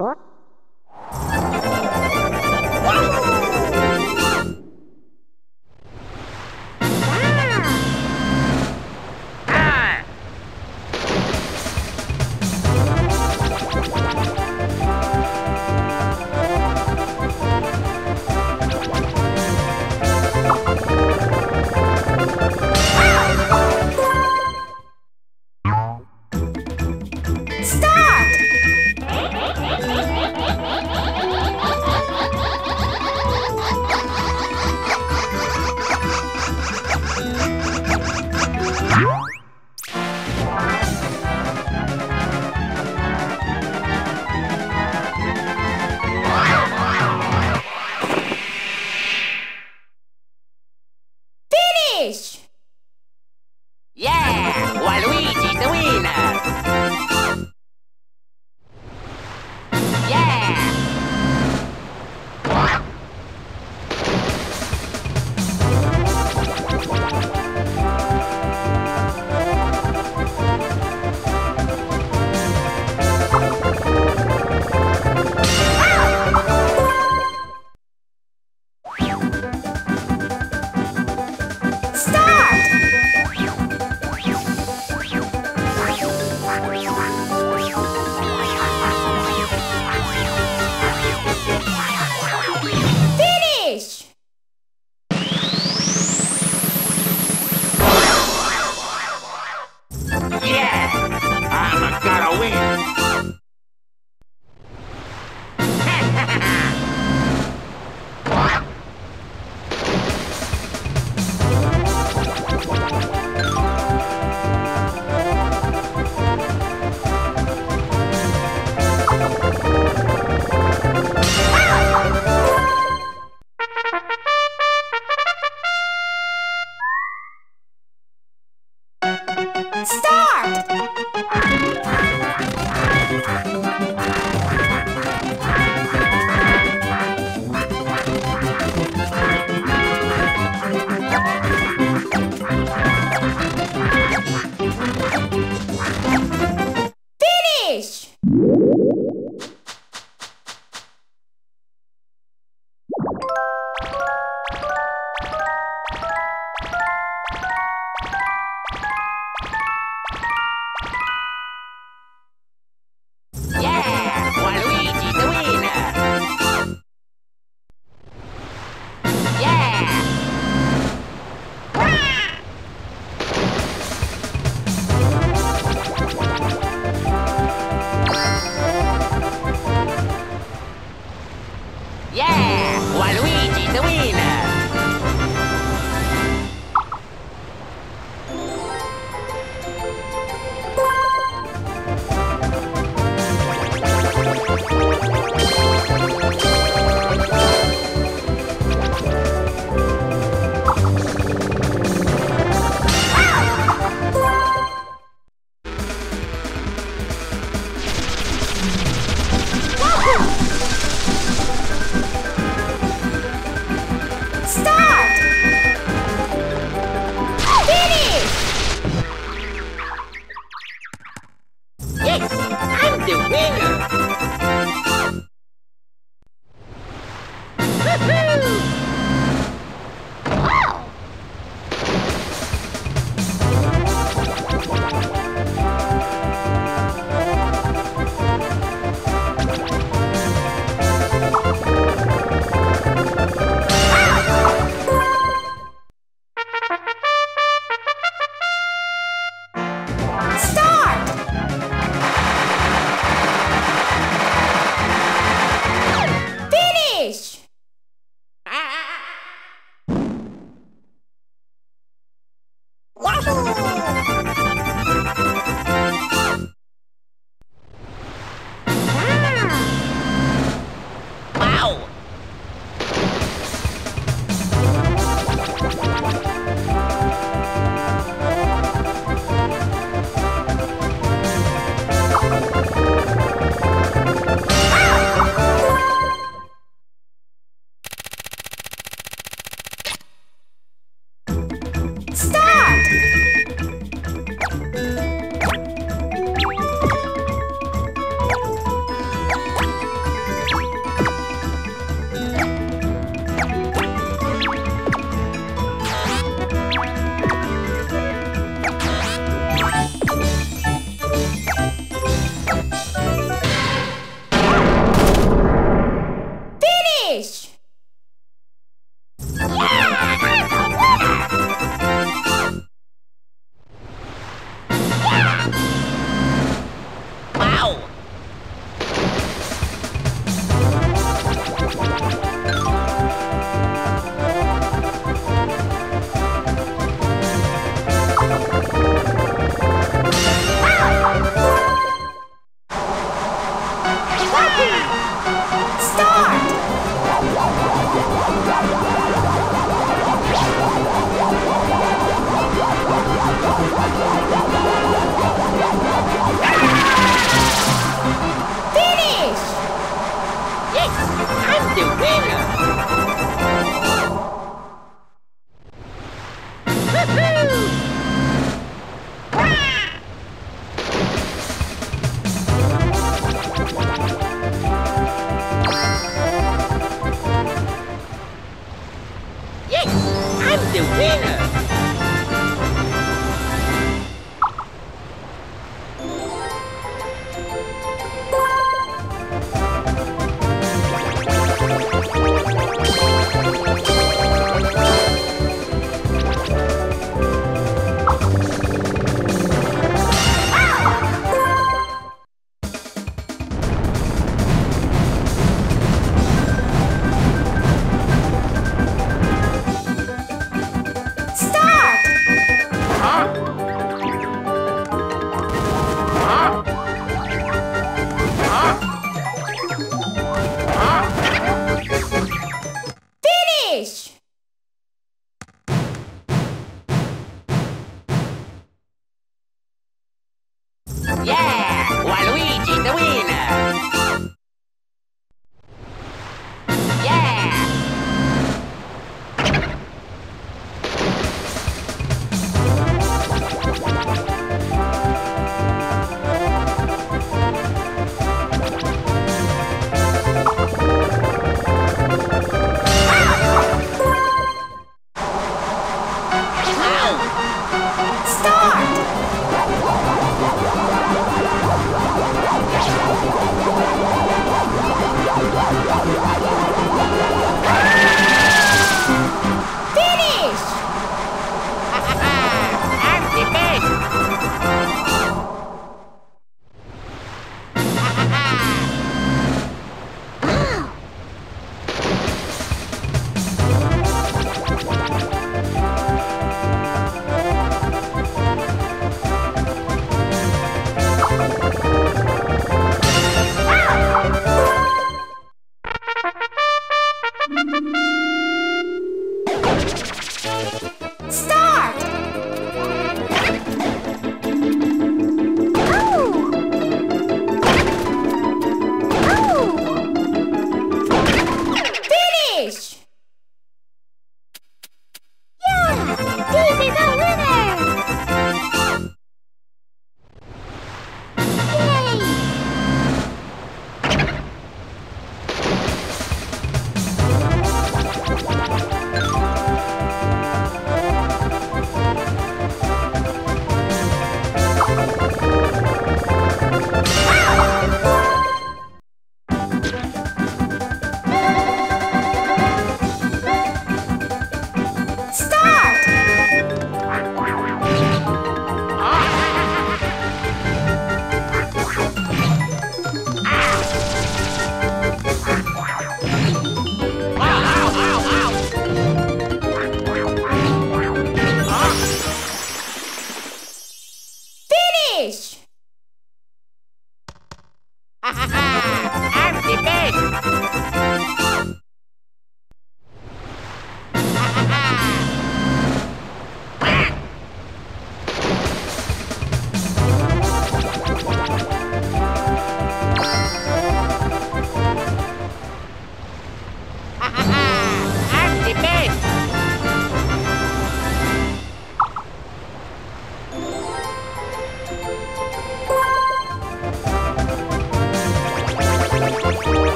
お